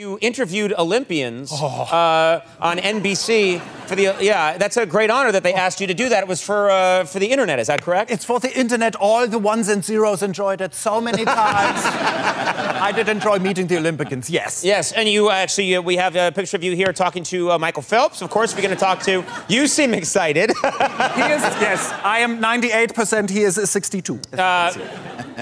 You interviewed Olympians uh, on NBC for the yeah. That's a great honor that they asked you to do that. It was for uh, for the internet. Is that correct? It's for the internet. All the ones and zeros enjoyed it so many times. I did enjoy meeting the Olympians. Yes. Yes, and you actually uh, we have a picture of you here talking to uh, Michael Phelps. Of course, we're going to talk to. You seem excited. He is. Yes. I am 98%. He is 62.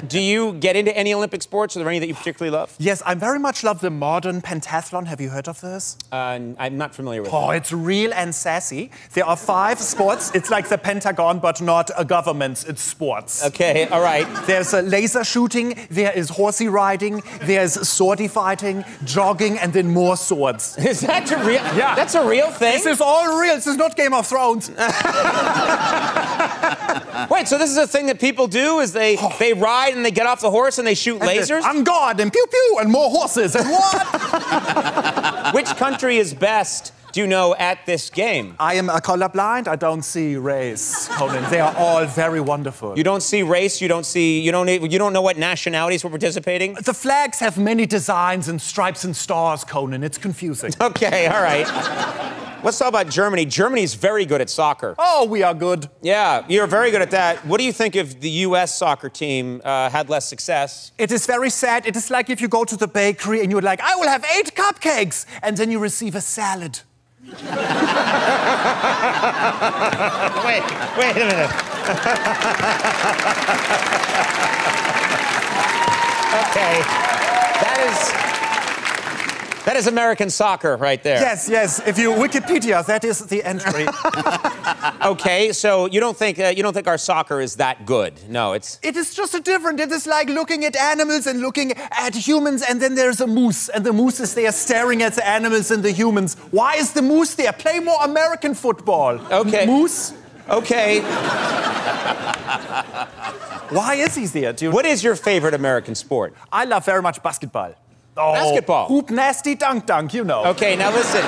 Do you get into any Olympic sports? Are there any that you particularly love? yes, I very much love the modern pentathlon. Have you heard of this? Uh, I'm not familiar with. it. Oh, it's real and sassy. There are five sports. It's like the Pentagon, but not a government. It's sports. Okay, all right. There's uh, laser shooting, there is horsey riding, there's swordy fighting, jogging, and then more swords. Is that a real? Yeah. That's a real thing. This is all real. This is not Game of Thrones. Wait, so this is a thing that people do? Is they they ride and they get off the horse and they shoot uh, lasers? I'm God, and pew pew, and more horses, and what? Which country is best? Do you know at this game? I am a colorblind. I don't see race, Conan. They are all very wonderful. You don't see race. You don't see. You don't. You don't know what nationalities were participating. the flags have many designs and stripes and stars, Conan. It's confusing. Okay, all right. Let's talk about Germany. Germany's very good at soccer. oh, we are good. Yeah, you're very good at that. What do you think if the U.S. soccer team uh, had less success? It is very sad. It is like if you go to the bakery and you're like, I will have eight cupcakes, and then you receive a salad. Wait, wait a minute. okay, that is that is American soccer right there. Yes, yes. If you Wikipedia, that is the entry. Okay, so you don't think uh, you don't think our soccer is that good? No, it's it is just a different. It is like looking at animals and looking at humans, and then there's a moose, and the moose is there staring at the animals and the humans. Why is the moose there? Play more American football. Okay. Moose. okay. Why is he there? Do you What is your favorite American sport? I love very much basketball. Oh, Basketball. Hoop nasty dunk dunk, you know. Okay, now listen.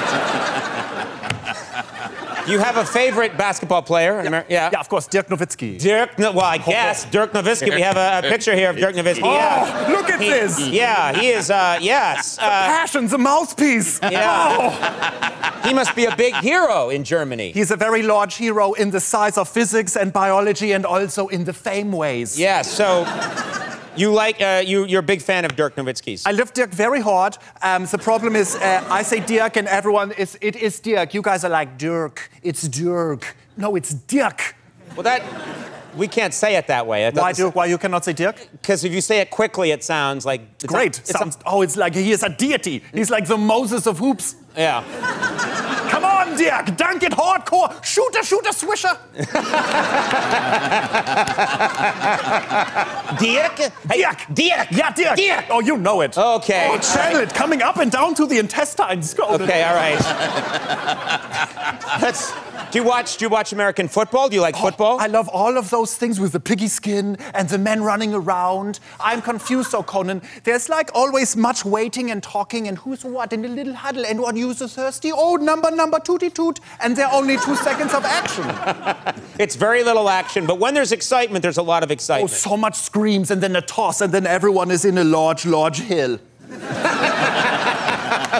You have a favorite basketball player? in Amer- yeah. Yeah, of course, Dirk Nowitzki. Dirk, no, well, I guess Dirk Nowitzki. We have a, a picture here of Dirk Nowitzki. yeah. Oh, look at He- this. Yeah, he is. Uh, yes, uh, the mouthpiece. yeah. He must be a big hero in Germany. He's a very large hero in the size of physics and biology and also in the fame ways. Yeah. So, you like uh, you? You're a big fan of Dirk Nowitzki's. I love Dirk very hard. Um, the problem is, uh, I say Dirk and everyone is, it is Dirk. You guys are like, Dirk, it's Dirk. No, it's Dirk. Well, that we can't say it that way. Why Dirk? Why you cannot say Dirk? Because if you say it quickly, it sounds like it's Great. It's Sounds, oh, it's like he is a deity. He's like the Moses of hoops. yeah. Dirk, dunk it hardcore. Shooter, shooter, swisher. Dirk. Hey, Dirk. Dirk. Yeah, Dirk. Dirk. Oh, you know it. Okay. Oh, channel it coming up and down to the intestines. Go. Okay, all right. That's, do you watch? Do you watch American football? Do you like oh, football? Oh, I love all of those things with the piggy skin and the men running around. I'm confused, though, Conan. There's like always much waiting and talking and who's what in a little huddle and what uses thirsty. Oh, number, number, tooty toot. And there are only two seconds of action. It's very little action, but when there's excitement, there's a lot of excitement. Oh, excitement. so much screams and then a toss and then everyone is in a large, large hill.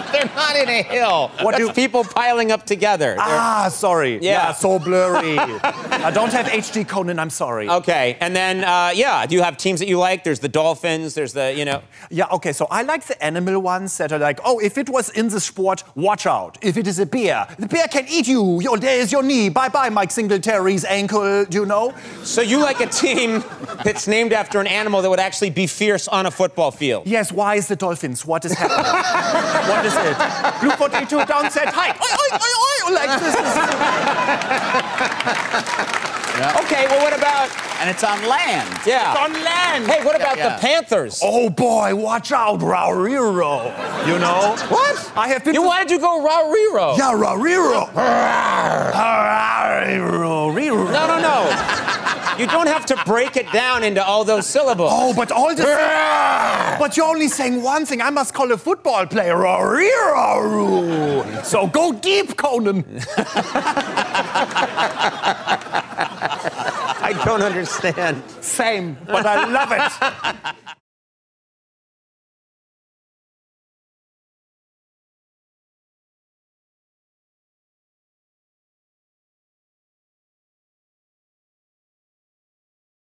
They're not in a hill. What That's do- people piling up together. They're- Ah, sorry. Yeah. so blurry. I don't have HD, Conan. I'm sorry. Okay, and then uh, yeah, do you have teams that you like? There's the Dolphins. There's the you know. Yeah, okay, so I like the animal ones that are like, oh, if it was in the sport, watch out. If it is a bear, the bear can eat you. Your, there is your knee. Bye bye, Mike Singletary's ankle, do you know? So you like a team that's named after an animal that would actually be fierce on a football field? Yes, why is the Dolphins? What is happening? what is it? Blue 42 down said, hi. Oi, oi, oi, oi, like this. Okay, well, what about And it's on land. yeah? on land. Hey, what about Yeah. the Panthers? Oh boy, watch out, Rauriro. You know? What? I have been You to- wanted to go Rauriro? Yeah, Rauriro. Rauriro. No, no, no. You don't have to break it down into all those syllables. Oh, but all the. but you're only saying one thing. I must call a football player. So go deep, Conan. I don't understand. Same, but I love it.